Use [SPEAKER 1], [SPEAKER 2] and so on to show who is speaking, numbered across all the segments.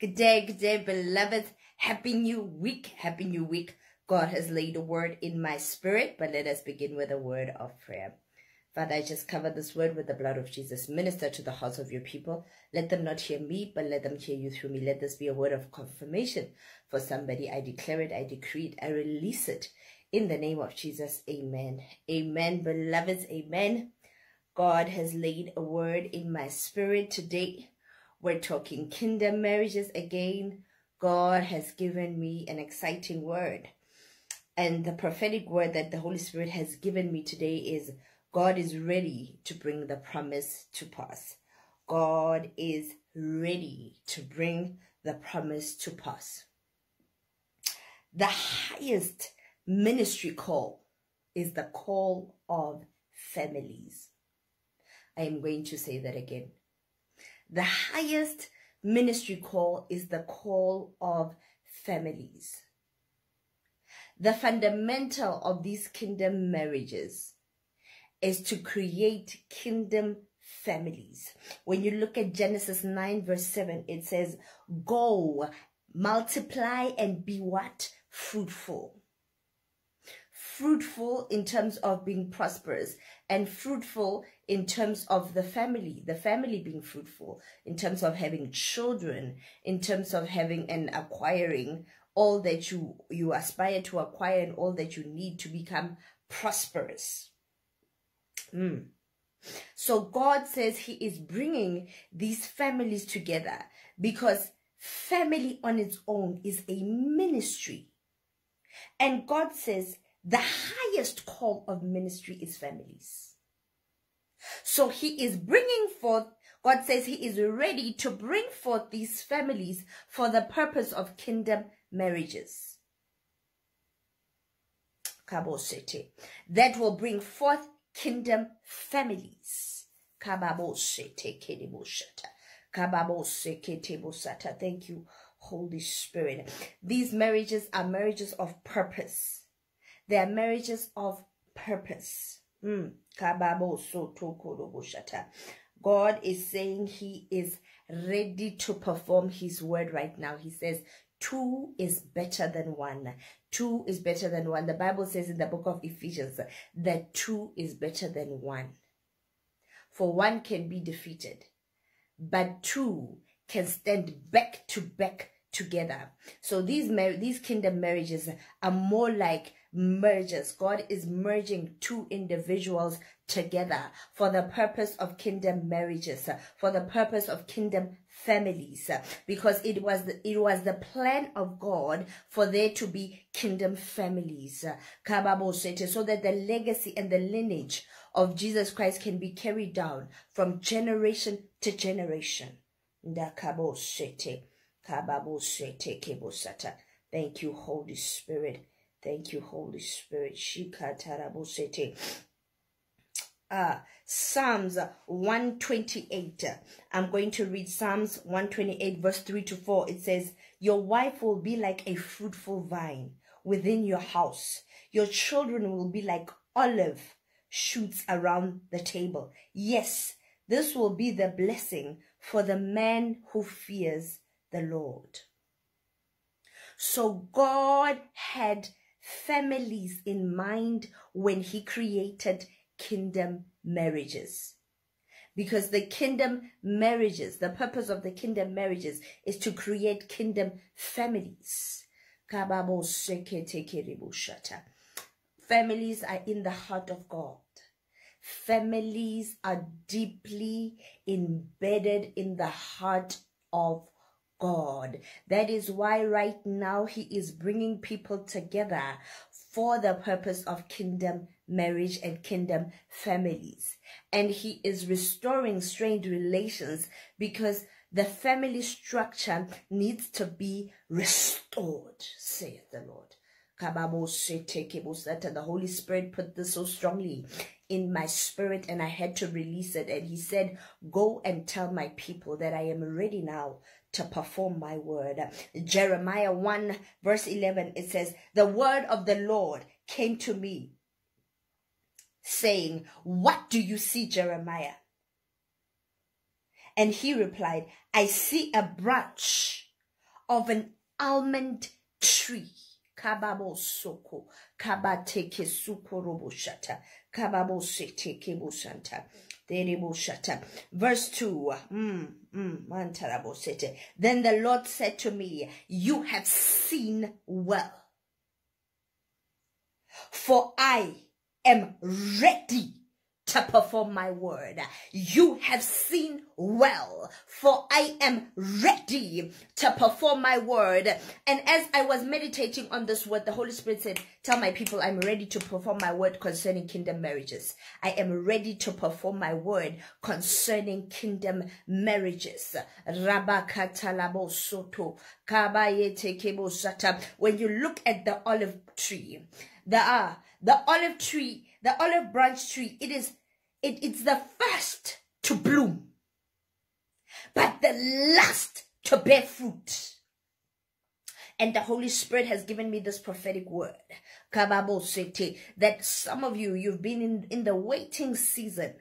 [SPEAKER 1] Good day, good day, beloved. Happy new week. Happy new week. God has laid a word in my spirit, but let us begin with a word of prayer. Father, I just cover this word with the blood of Jesus. Minister to the hearts of your people. Let them not hear me, but let them hear you through me. Let this be a word of confirmation for somebody. I declare it, I decree it, I release it in the name of Jesus. Amen. Amen. Beloveds, amen. God has laid a word in my spirit today we're talking kingdom marriages again. God has given me an exciting word. And the prophetic word that the Holy Spirit has given me today is God is ready to bring the promise to pass. God is ready to bring the promise to pass. The highest ministry call is the call of families. I am going to say that again. The highest ministry call is the call of families. The fundamental of these kingdom marriages is to create kingdom families. When you look at Genesis 9 verse 7, it says, Go, multiply and be what? Fruitful fruitful in terms of being prosperous and fruitful in terms of the family, the family being fruitful, in terms of having children, in terms of having and acquiring all that you, you aspire to acquire and all that you need to become prosperous. Mm. So God says he is bringing these families together because family on its own is a ministry. And God says the highest call of ministry is families. So he is bringing forth, God says he is ready to bring forth these families for the purpose of kingdom marriages. That will bring forth kingdom families. Thank you, Holy Spirit. These marriages are marriages of purpose they are marriages of purpose. Mm. God is saying he is ready to perform his word right now. He says, two is better than one. Two is better than one. The Bible says in the book of Ephesians that two is better than one. For one can be defeated, but two can stand back to back together. So these these kingdom marriages are more like merges. God is merging two individuals together for the purpose of kingdom marriages, for the purpose of kingdom families, because it was the, it was the plan of God for there to be kingdom families, so that the legacy and the lineage of Jesus Christ can be carried down from generation to generation. Thank you, Holy Spirit. Thank you, Holy Spirit. Uh, Psalms 128. I'm going to read Psalms 128, verse 3 to 4. It says, Your wife will be like a fruitful vine within your house. Your children will be like olive shoots around the table. Yes, this will be the blessing for the man who fears the Lord. So God had families in mind when he created kingdom marriages. Because the kingdom marriages, the purpose of the kingdom marriages is to create kingdom families. Families are in the heart of God. Families are deeply embedded in the heart of God. That is why right now he is bringing people together for the purpose of kingdom marriage and kingdom families. And he is restoring strained relations because the family structure needs to be restored, saith the Lord. The Holy Spirit put this so strongly in my spirit and I had to release it. And he said, Go and tell my people that I am ready now to perform my word. Jeremiah 1 verse 11, it says, The word of the Lord came to me, saying, What do you see, Jeremiah? And he replied, I see a branch of an almond tree. Kababo soko, shata, kababo. Verse 2. Mm, mm, then the Lord said to me, You have seen well. For I am ready to perform my word. You have seen well, for I am ready to perform my word. And as I was meditating on this word, the Holy Spirit said, Tell my people I'm ready to perform my word concerning kingdom marriages. I am ready to perform my word concerning kingdom marriages. When you look at the olive tree, the, uh, the olive tree, the olive branch tree, it is it, it's the first to bloom, but the last to bear fruit. And the Holy Spirit has given me this prophetic word, that some of you, you've been in, in the waiting season,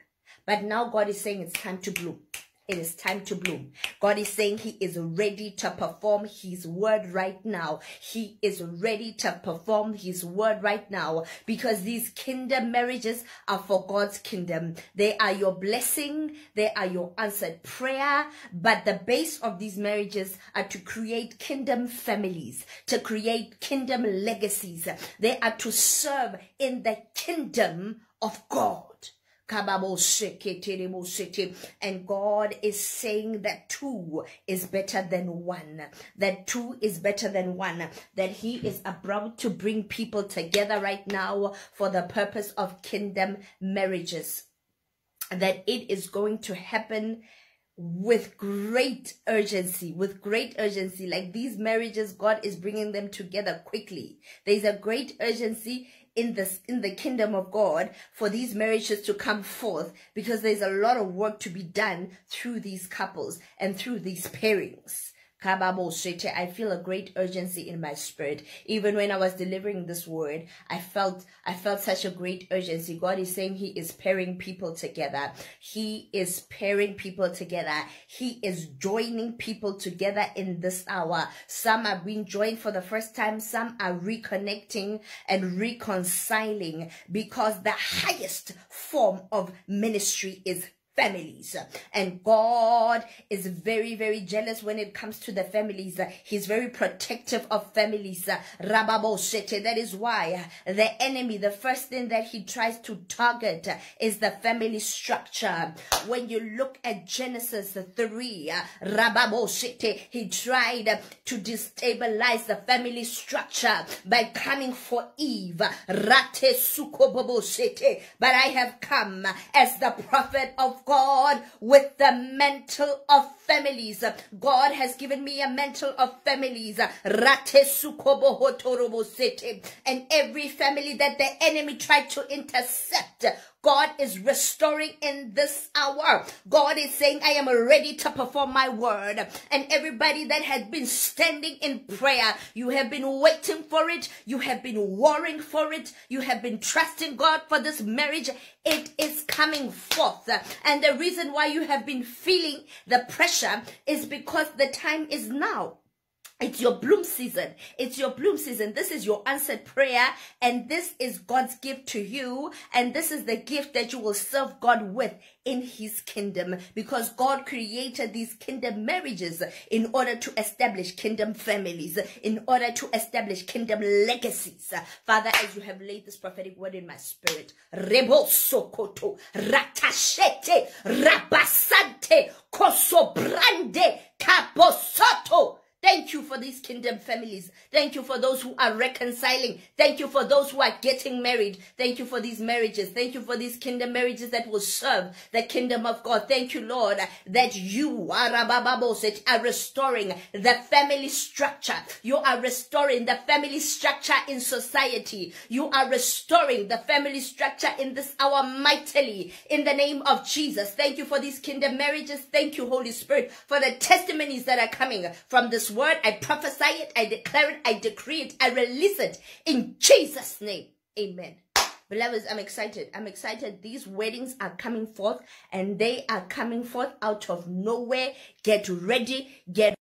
[SPEAKER 1] but now God is saying it's time to bloom. It is time to bloom. God is saying he is ready to perform his word right now. He is ready to perform his word right now because these kingdom marriages are for God's kingdom. They are your blessing. They are your answered prayer. But the base of these marriages are to create kingdom families, to create kingdom legacies. They are to serve in the kingdom of God. And God is saying that two is better than one. That two is better than one. That He is about to bring people together right now for the purpose of kingdom marriages. That it is going to happen with great urgency, with great urgency. Like these marriages, God is bringing them together quickly. There's a great urgency in this in the kingdom of God for these marriages to come forth because there's a lot of work to be done through these couples and through these pairings. I feel a great urgency in my spirit. Even when I was delivering this word, I felt I felt such a great urgency. God is saying He is pairing people together. He is pairing people together. He is joining people together in this hour. Some are being joined for the first time. Some are reconnecting and reconciling because the highest form of ministry is families. And God is very, very jealous when it comes to the families. He's very protective of families. That is why the enemy, the first thing that he tries to target is the family structure. When you look at Genesis 3, he tried to destabilize the family structure by coming for Eve. But I have come as the prophet of God with the mantle of families. God has given me a mantle of families. And every family that the enemy tried to intercept, God is restoring in this hour. God is saying, I am ready to perform my word. And everybody that has been standing in prayer, you have been waiting for it. You have been warring for it. You have been trusting God for this marriage. It is coming forth. And the reason why you have been feeling the pressure is because the time is now. It's your bloom season. It's your bloom season. This is your answered prayer. And this is God's gift to you. And this is the gift that you will serve God with in his kingdom. Because God created these kingdom marriages in order to establish kingdom families, in order to establish kingdom legacies. Father, as you have laid this prophetic word in my spirit, Rebo Sokoto, Ratashete, Rabasante, Kosobrande, Kaposoto, Thank you for these kingdom families. Thank you for those who are reconciling. Thank you for those who are getting married. Thank you for these marriages. Thank you for these kingdom marriages that will serve the kingdom of God. Thank you, Lord, that you are restoring the family structure. You are restoring the family structure in society. You are restoring the family structure in this hour mightily in the name of Jesus. Thank you for these kingdom marriages. Thank you, Holy Spirit, for the testimonies that are coming from this word. I prophesy it, I declare it, I decree it, I release it in Jesus' name. Amen. Beloveds, I'm excited. I'm excited. These weddings are coming forth and they are coming forth out of nowhere. Get ready. Get